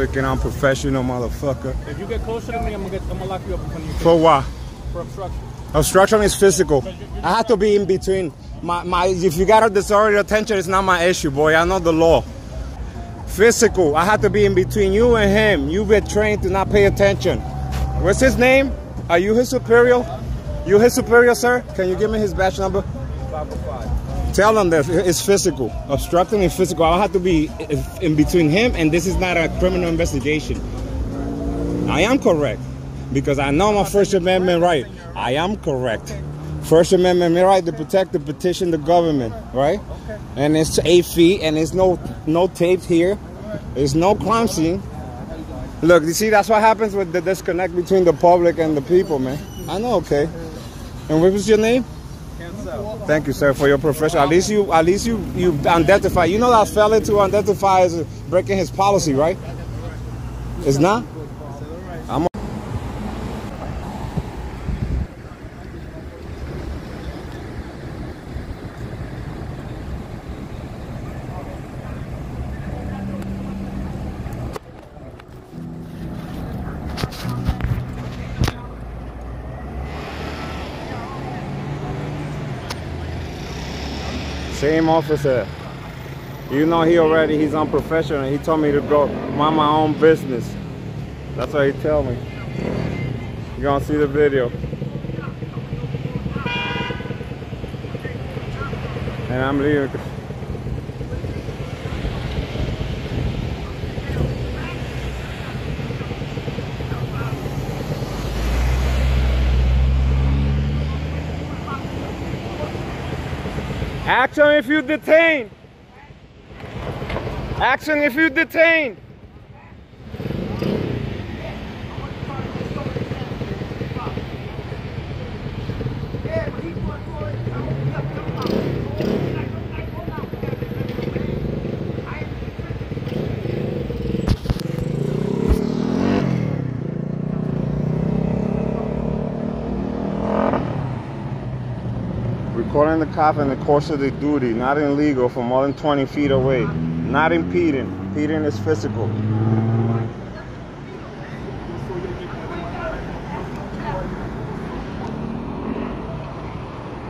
Freaking unprofessional motherfucker. If you get closer to me, I'm gonna get, I'm gonna lock you up in front of you For what? for obstruction. Obstruction is physical. I have to be in between. My, my, if you got a disordered attention, it's not my issue, boy. I know the law. Physical. I have to be in between you and him. You've been trained to not pay attention. What's his name? Are you his superior? You his superior, sir? Can you give me his badge number? 505. Tell him that it's physical. Obstructing is physical. I have to be in between him, and this is not a criminal investigation. I am correct because I know my First Amendment right. I am correct. First Amendment right to protect the petition the government, right? And it's eight feet, and there's no no tape here. There's no crime scene. Look, you see, that's what happens with the disconnect between the public and the people, man. I know, okay. And what was your name? Thank you, sir, for your profession. At least you, at least you, you identify. You know that felon to identify as breaking his policy, right? It's not. Same officer. You know he already, he's unprofessional. He told me to go mind my own business. That's what he tell me. you gonna see the video. And I'm leaving. Action if you detain. Action if you detain. Recording the cop in the course of the duty, not illegal for more than 20 feet away. Not impeding. Impeding is physical.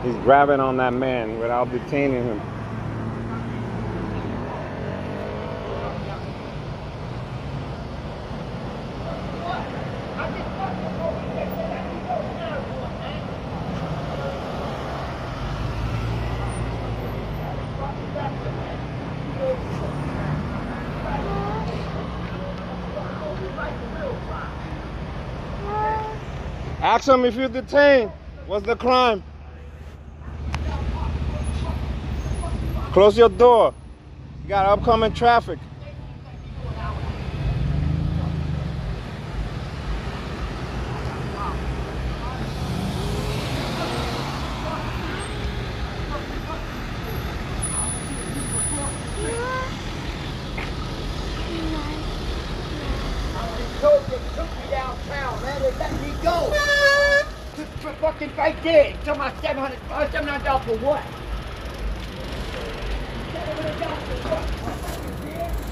He's grabbing on that man without detaining him. Ask him if you're detained. What's the crime? Close your door. You got upcoming traffic. go. For, fucking right there. Tell my 700 uh, $700 for what? $700 for what?